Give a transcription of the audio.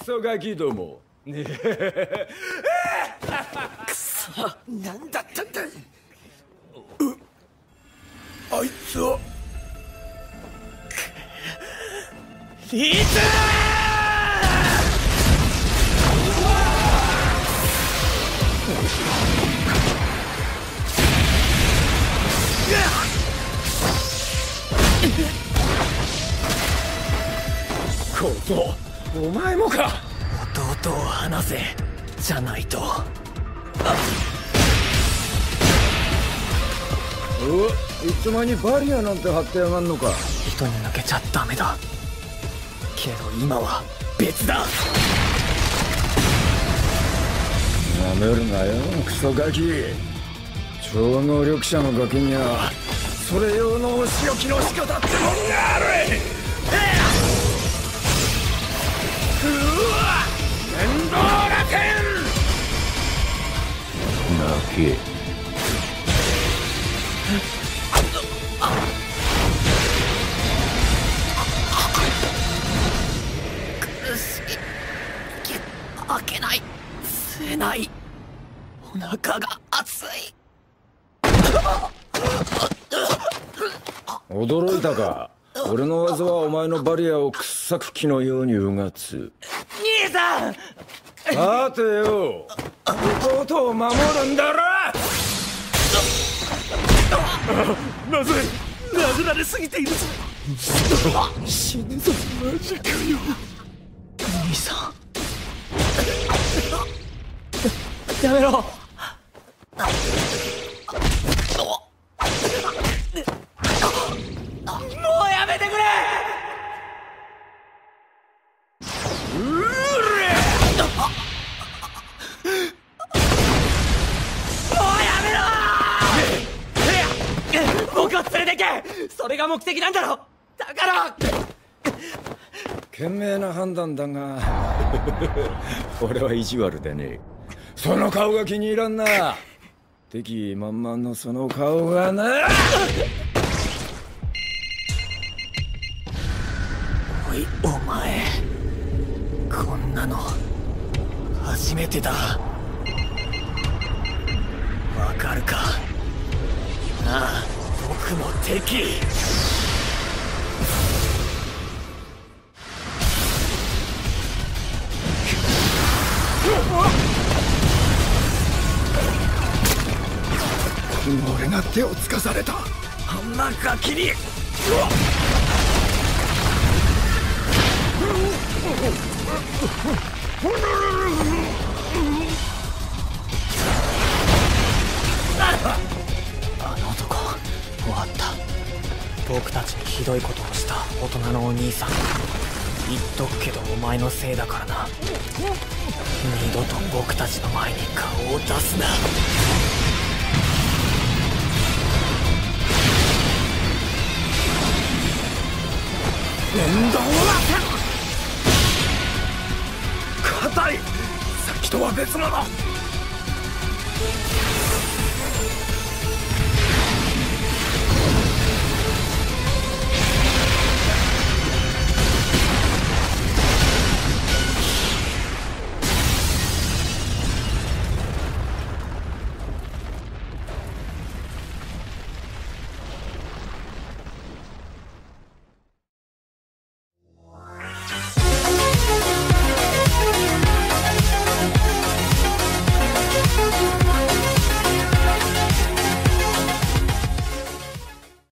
クソガキども。ねえくそ何だったんだあいつはお前もか。弟を離せじゃないと。おいつまにバリアなんて張ってやがんのか。人に抜けちゃダメだ。けど今は別だ。なめるなよクソガキ。超能力者のガキにはそれ用のお仕置きの仕方ってもんがある泣け。苦しい開けない吸えないお腹が熱い驚いたか俺の技はお前のバリアを掘削機のようにうがつ兄さんさてよ。弟を守るんだろ。なぜ殴られすぎているぞ。死ぬぞ。マジかよ。兄さん。やめろそれが目的なんだろ。だから。賢明な判断だが。俺は意地悪でねその顔が気に入らんな。敵意満々のその顔がな。おいお前。こんなの。初めてだ。わかるか。ああ僕も敵。俺が手をつかされた。あんなガキに。あ僕たちにひどいことをした大人のお兄さん。言っとくけどお前のせいだからな。二度と僕たちの前に顔を出すな。電動ろ硬い。さっきとは別物